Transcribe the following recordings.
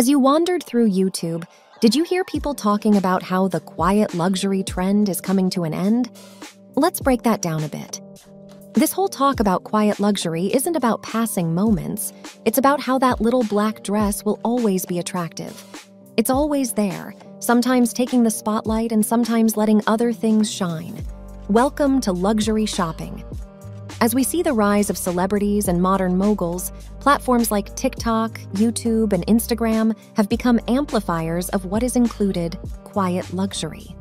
As you wandered through YouTube, did you hear people talking about how the quiet luxury trend is coming to an end? Let's break that down a bit. This whole talk about quiet luxury isn't about passing moments, it's about how that little black dress will always be attractive. It's always there, sometimes taking the spotlight and sometimes letting other things shine. Welcome to luxury shopping. As we see the rise of celebrities and modern moguls, platforms like TikTok, YouTube, and Instagram have become amplifiers of what is included quiet luxury.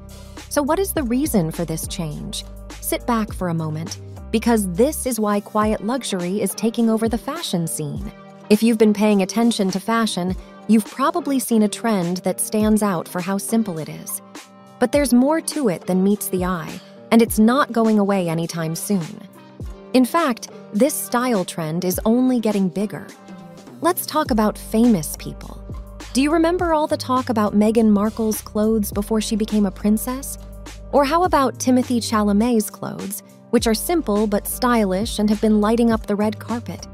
So, what is the reason for this change? Sit back for a moment, because this is why quiet luxury is taking over the fashion scene. If you've been paying attention to fashion, you've probably seen a trend that stands out for how simple it is. But there's more to it than meets the eye, and it's not going away anytime soon. In fact, this style trend is only getting bigger. Let's talk about famous people. Do you remember all the talk about Meghan Markle's clothes before she became a princess? Or how about Timothée Chalamet's clothes, which are simple but stylish and have been lighting up the red carpet?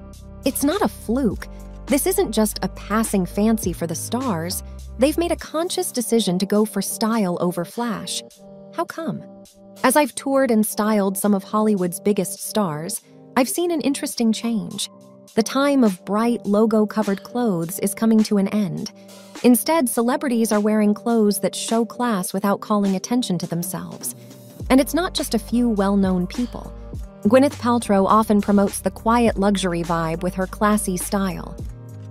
It's not a fluke. This isn't just a passing fancy for the stars. They've made a conscious decision to go for style over flash. How come? As I've toured and styled some of Hollywood's biggest stars, I've seen an interesting change. The time of bright, logo covered clothes is coming to an end. Instead, celebrities are wearing clothes that show class without calling attention to themselves. And it's not just a few well known people. Gwyneth Paltrow often promotes the quiet luxury vibe with her classy style.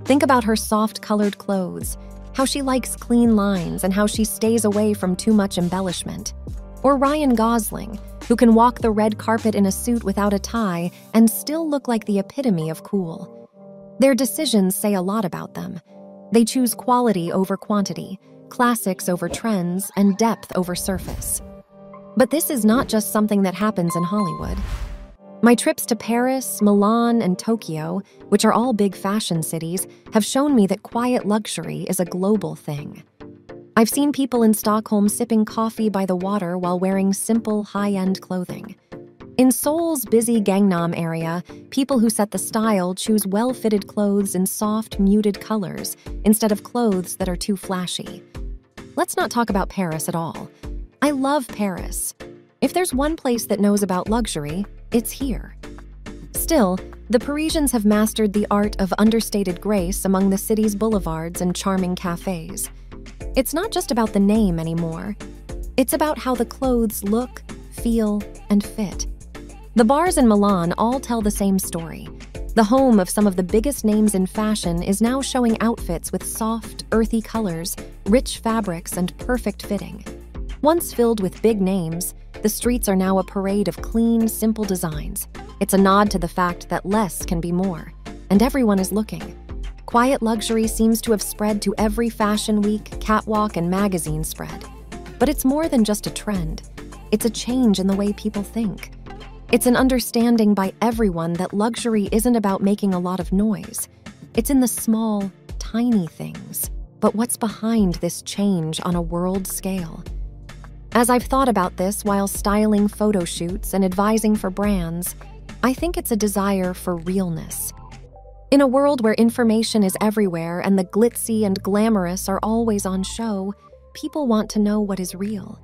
Think about her soft colored clothes, how she likes clean lines, and how she stays away from too much embellishment. Or Ryan Gosling, who can walk the red carpet in a suit without a tie and still look like the epitome of cool. Their decisions say a lot about them. They choose quality over quantity, classics over trends, and depth over surface. But this is not just something that happens in Hollywood. My trips to Paris, Milan, and Tokyo, which are all big fashion cities, have shown me that quiet luxury is a global thing. I've seen people in Stockholm sipping coffee by the water while wearing simple, high end clothing. In Seoul's busy Gangnam area, people who set the style choose well fitted clothes in soft, muted colors instead of clothes that are too flashy. Let's not talk about Paris at all. I love Paris. If there's one place that knows about luxury, it's here. Still, the Parisians have mastered the art of understated grace among the city's boulevards and charming cafes. It's not just about the name anymore. It's about how the clothes look, feel, and fit. The bars in Milan all tell the same story. The home of some of the biggest names in fashion is now showing outfits with soft, earthy colors, rich fabrics, and perfect fitting. Once filled with big names, the streets are now a parade of clean, simple designs. It's a nod to the fact that less can be more, and everyone is looking. Quiet luxury seems to have spread to every fashion week, catwalk, and magazine spread. But it's more than just a trend, it's a change in the way people think. It's an understanding by everyone that luxury isn't about making a lot of noise, it's in the small, tiny things. But what's behind this change on a world scale? As I've thought about this while styling photo shoots and advising for brands, I think it's a desire for realness in a world where information is everywhere and the glitzy and glamorous are always on show, people want to know what is real.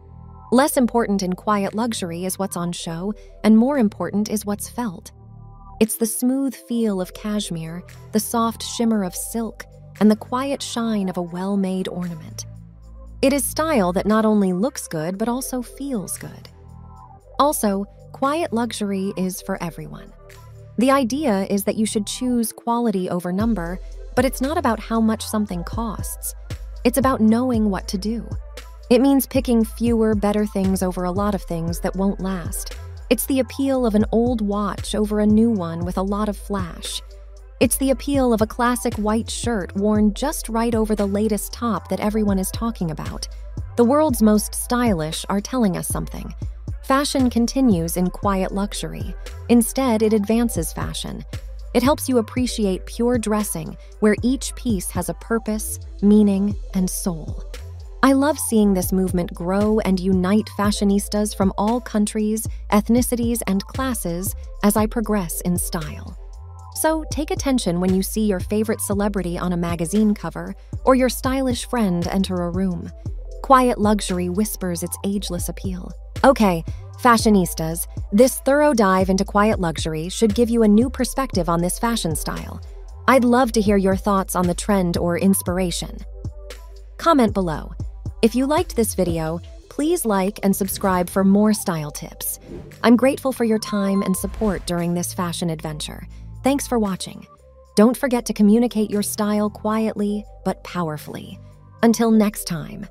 Less important in quiet luxury is what's on show, and more important is what's felt. It's the smooth feel of cashmere, the soft shimmer of silk, and the quiet shine of a well made ornament. It is style that not only looks good, but also feels good. Also, quiet luxury is for everyone. The idea is that you should choose quality over number, but it's not about how much something costs. It's about knowing what to do. It means picking fewer, better things over a lot of things that won't last. It's the appeal of an old watch over a new one with a lot of flash. It's the appeal of a classic white shirt worn just right over the latest top that everyone is talking about. The world's most stylish are telling us something. Fashion continues in quiet luxury. Instead, it advances fashion. It helps you appreciate pure dressing, where each piece has a purpose, meaning, and soul. I love seeing this movement grow and unite fashionistas from all countries, ethnicities, and classes as I progress in style. So take attention when you see your favorite celebrity on a magazine cover or your stylish friend enter a room. Quiet luxury whispers its ageless appeal. Okay, fashionistas, this thorough dive into quiet luxury should give you a new perspective on this fashion style. I'd love to hear your thoughts on the trend or inspiration. Comment below. If you liked this video, please like and subscribe for more style tips. I'm grateful for your time and support during this fashion adventure. Thanks for watching. Don't forget to communicate your style quietly but powerfully. Until next time,